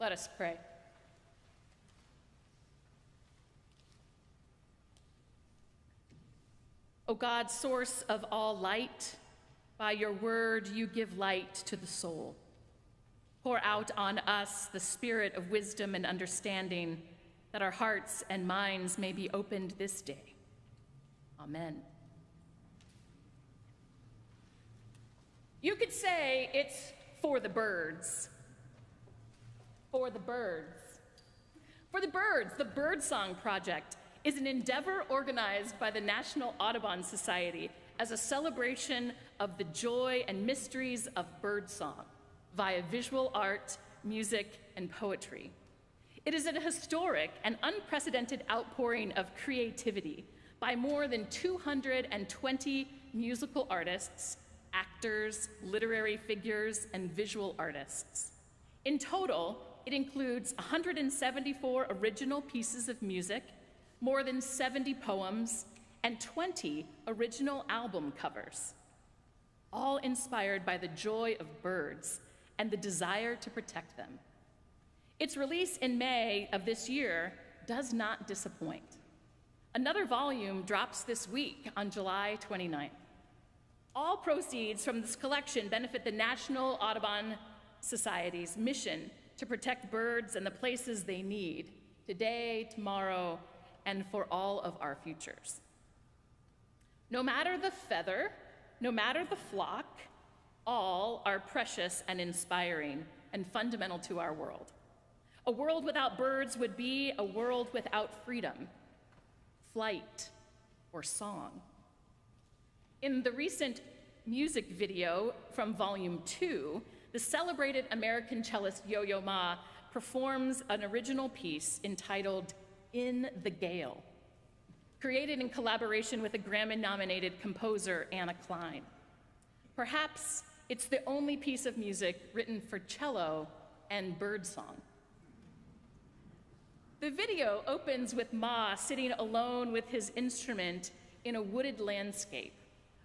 Let us pray. O God, source of all light, by your word you give light to the soul. Pour out on us the spirit of wisdom and understanding, that our hearts and minds may be opened this day. Amen. You could say it's for the birds. For the birds. For the birds, the Birdsong Project is an endeavor organized by the National Audubon Society as a celebration of the joy and mysteries of birdsong via visual art, music, and poetry. It is a historic and unprecedented outpouring of creativity by more than 220 musical artists, actors, literary figures, and visual artists. In total, it includes 174 original pieces of music more than 70 poems, and 20 original album covers, all inspired by the joy of birds and the desire to protect them. Its release in May of this year does not disappoint. Another volume drops this week on July 29th. All proceeds from this collection benefit the National Audubon Society's mission to protect birds and the places they need today, tomorrow, and for all of our futures. No matter the feather, no matter the flock, all are precious and inspiring and fundamental to our world. A world without birds would be a world without freedom, flight, or song. In the recent music video from Volume 2, the celebrated American cellist Yo Yo Ma performs an original piece entitled in the Gale, created in collaboration with the Grammy nominated composer Anna Clyne. Perhaps it's the only piece of music written for cello and birdsong. The video opens with Ma sitting alone with his instrument in a wooded landscape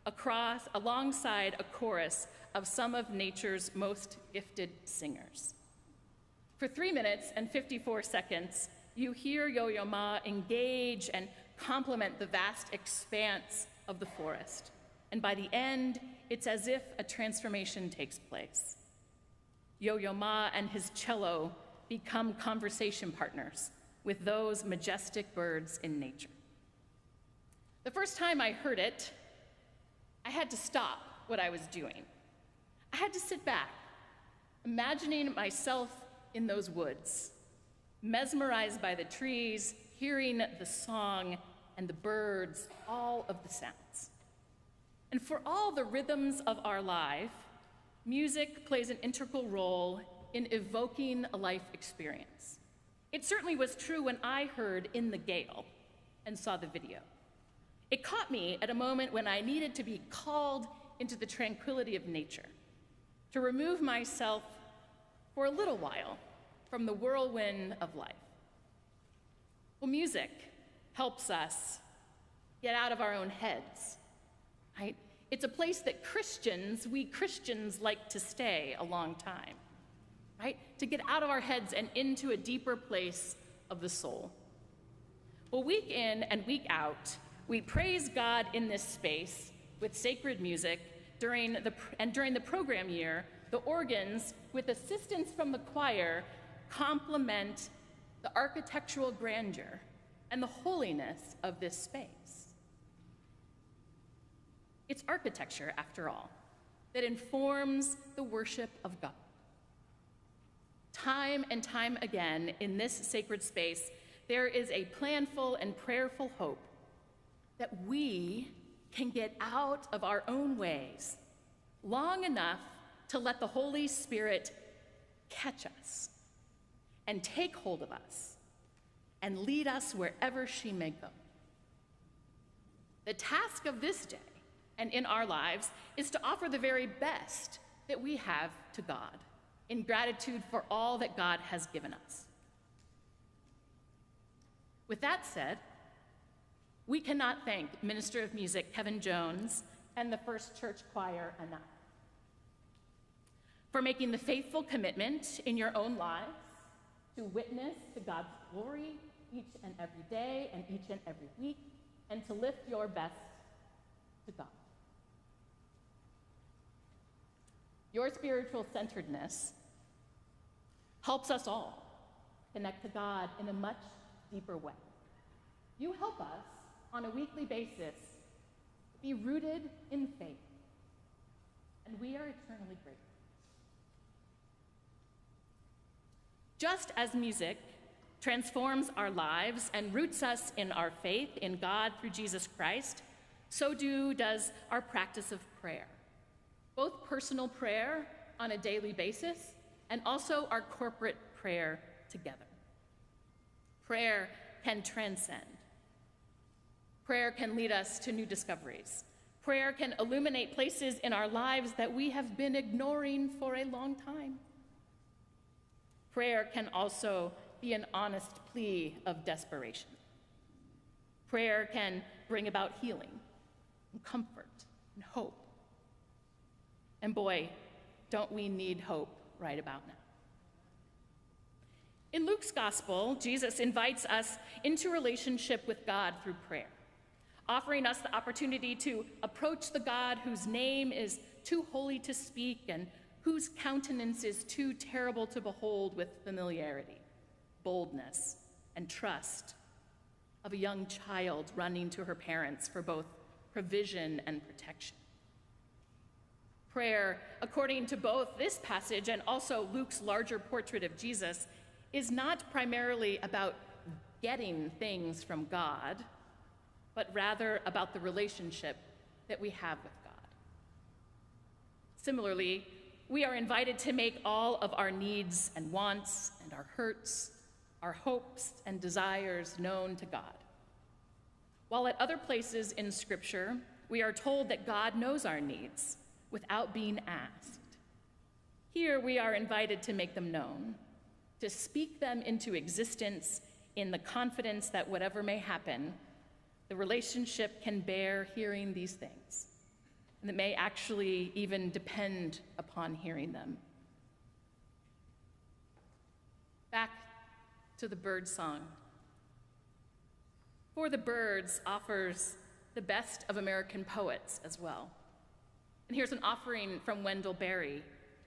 across alongside a chorus of some of nature's most gifted singers. For 3 minutes and 54 seconds, you hear Yo-Yo Ma engage and compliment the vast expanse of the forest. And by the end, it's as if a transformation takes place. Yo-Yo Ma and his cello become conversation partners with those majestic birds in nature. The first time I heard it, I had to stop what I was doing. I had to sit back, imagining myself in those woods, mesmerized by the trees, hearing the song and the birds, all of the sounds. And for all the rhythms of our life, music plays an integral role in evoking a life experience. It certainly was true when I heard In the Gale and saw the video. It caught me at a moment when I needed to be called into the tranquility of nature, to remove myself for a little while from the whirlwind of life. Well, music helps us get out of our own heads, right? It's a place that Christians, we Christians, like to stay a long time, right? To get out of our heads and into a deeper place of the soul. Well, week in and week out, we praise God in this space with sacred music during the, and during the program year, the organs, with assistance from the choir, complement the architectural grandeur and the holiness of this space. It's architecture, after all, that informs the worship of God. Time and time again in this sacred space, there is a planful and prayerful hope that we can get out of our own ways long enough to let the Holy Spirit catch us and take hold of us and lead us wherever she may go. The task of this day and in our lives is to offer the very best that we have to God in gratitude for all that God has given us. With that said, we cannot thank Minister of Music Kevin Jones and the First Church Choir enough for making the faithful commitment in your own lives to witness to God's glory each and every day and each and every week, and to lift your best to God. Your spiritual centeredness helps us all connect to God in a much deeper way. You help us on a weekly basis be rooted in faith, and we are eternally grateful. Just as music transforms our lives and roots us in our faith in God through Jesus Christ, so do does our practice of prayer. Both personal prayer on a daily basis and also our corporate prayer together. Prayer can transcend. Prayer can lead us to new discoveries. Prayer can illuminate places in our lives that we have been ignoring for a long time. Prayer can also be an honest plea of desperation. Prayer can bring about healing, and comfort, and hope. And boy, don't we need hope right about now. In Luke's gospel, Jesus invites us into relationship with God through prayer, offering us the opportunity to approach the God whose name is too holy to speak and whose countenance is too terrible to behold with familiarity, boldness, and trust of a young child running to her parents for both provision and protection. Prayer, according to both this passage and also Luke's larger portrait of Jesus, is not primarily about getting things from God, but rather about the relationship that we have with God. Similarly, we are invited to make all of our needs and wants and our hurts, our hopes and desires known to God. While at other places in Scripture, we are told that God knows our needs without being asked. Here, we are invited to make them known, to speak them into existence in the confidence that whatever may happen, the relationship can bear hearing these things and that may actually even depend upon hearing them. Back to the bird song. For the Birds offers the best of American poets as well. And here's an offering from Wendell Berry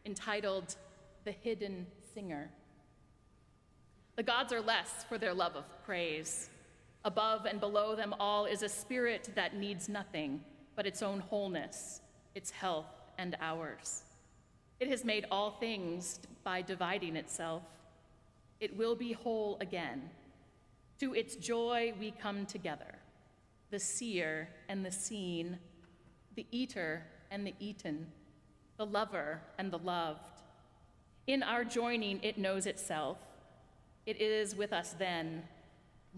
entitled The Hidden Singer. The gods are less for their love of praise. Above and below them all is a spirit that needs nothing but its own wholeness, its health, and ours. It has made all things by dividing itself. It will be whole again. To its joy we come together, the seer and the seen, the eater and the eaten, the lover and the loved. In our joining, it knows itself. It is with us then,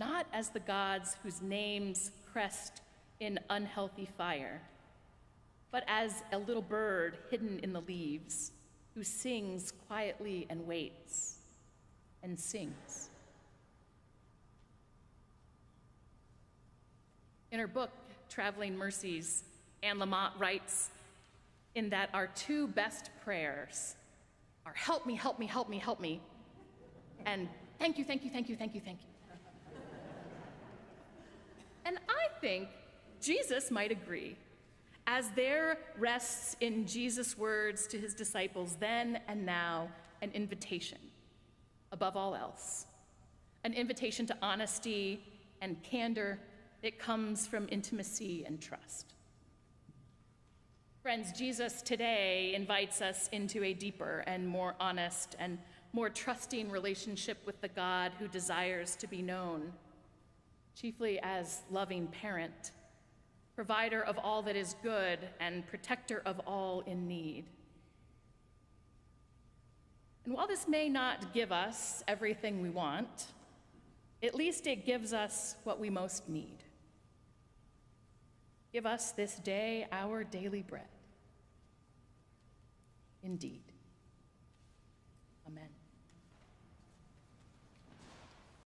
not as the gods whose names crest in unhealthy fire, but as a little bird hidden in the leaves who sings quietly and waits and sings. In her book, Traveling Mercies, Anne Lamott writes in that our two best prayers are help me, help me, help me, help me, and thank you, thank you, thank you, thank you, thank you. and I think Jesus might agree, as there rests in Jesus' words to his disciples then and now an invitation, above all else, an invitation to honesty and candor. That comes from intimacy and trust. Friends, Jesus today invites us into a deeper and more honest and more trusting relationship with the God who desires to be known, chiefly as loving parent provider of all that is good, and protector of all in need. And while this may not give us everything we want, at least it gives us what we most need. Give us this day our daily bread. Indeed. Amen.